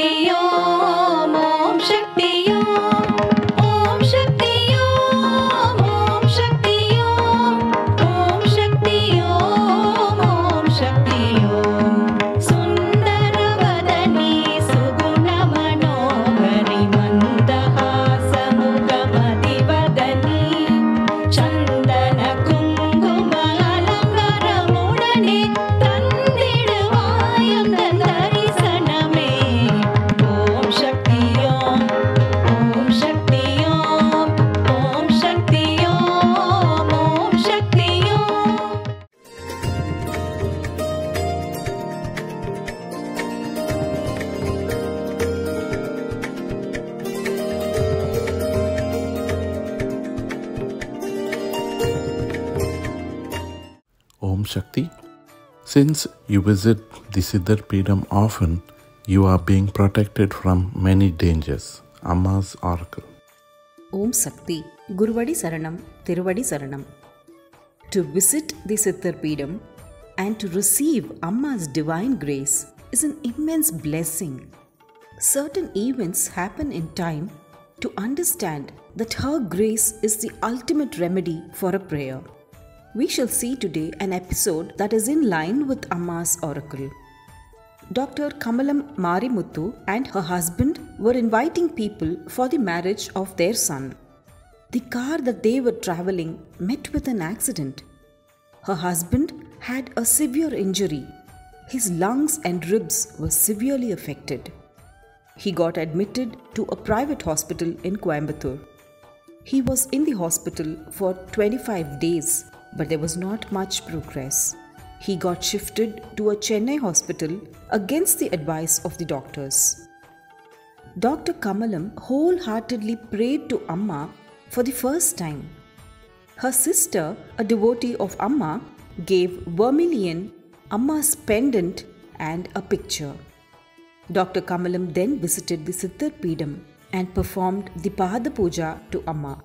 दियो Shakti. Since you visit the Siddhar Peedam often, you are being protected from many dangers. Amma's Oracle. Om Sakti, Guruvadi Saranam, Tiruvadi Saranam. To visit the Siddhar Peedam and to receive Amma's divine grace is an immense blessing. Certain events happen in time to understand that her grace is the ultimate remedy for a prayer. We shall see today an episode that is in line with Amma's oracle. Dr. Kamalam Marimuthu and her husband were inviting people for the marriage of their son. The car that they were traveling met with an accident. Her husband had a severe injury. His lungs and ribs were severely affected. He got admitted to a private hospital in Coimbatore. He was in the hospital for 25 days but there was not much progress. He got shifted to a Chennai hospital against the advice of the doctors. Dr. Kamalam wholeheartedly prayed to Amma for the first time. Her sister, a devotee of Amma, gave vermilion, Amma's pendant, and a picture. Dr. Kamalam then visited the Siddhar Peedam and performed the Pada Puja to Amma.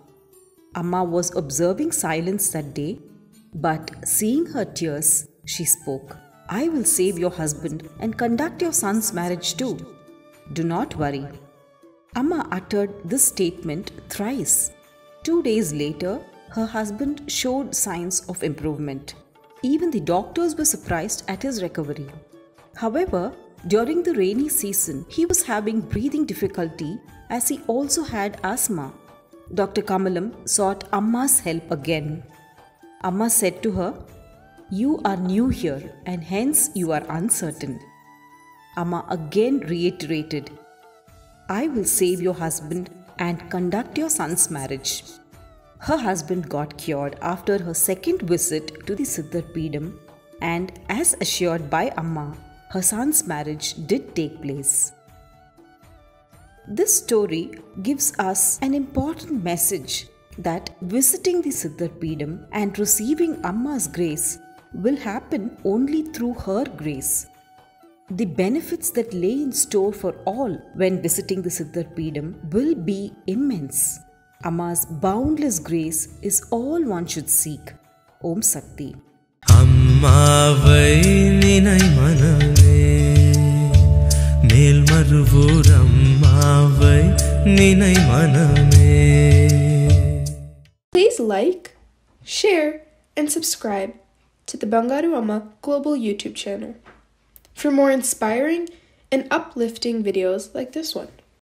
Amma was observing silence that day but seeing her tears, she spoke, I will save your husband and conduct your son's marriage too. Do not worry. Amma uttered this statement thrice. Two days later, her husband showed signs of improvement. Even the doctors were surprised at his recovery. However, during the rainy season, he was having breathing difficulty as he also had asthma. Dr. Kamalam sought Amma's help again. Amma said to her, You are new here and hence you are uncertain. Amma again reiterated, I will save your husband and conduct your son's marriage. Her husband got cured after her second visit to the Siddhar Peedam, and as assured by Amma, her son's marriage did take place. This story gives us an important message that visiting the Siddhar Peedam and receiving Amma's grace will happen only through her grace. The benefits that lay in store for all when visiting the Siddhar Peedam will be immense. Amma's boundless grace is all one should seek. Om Sakti. அம்மாவை அம்மாவை நினை மனமே like, share, and subscribe to the Bangaru Amma Global YouTube channel for more inspiring and uplifting videos like this one.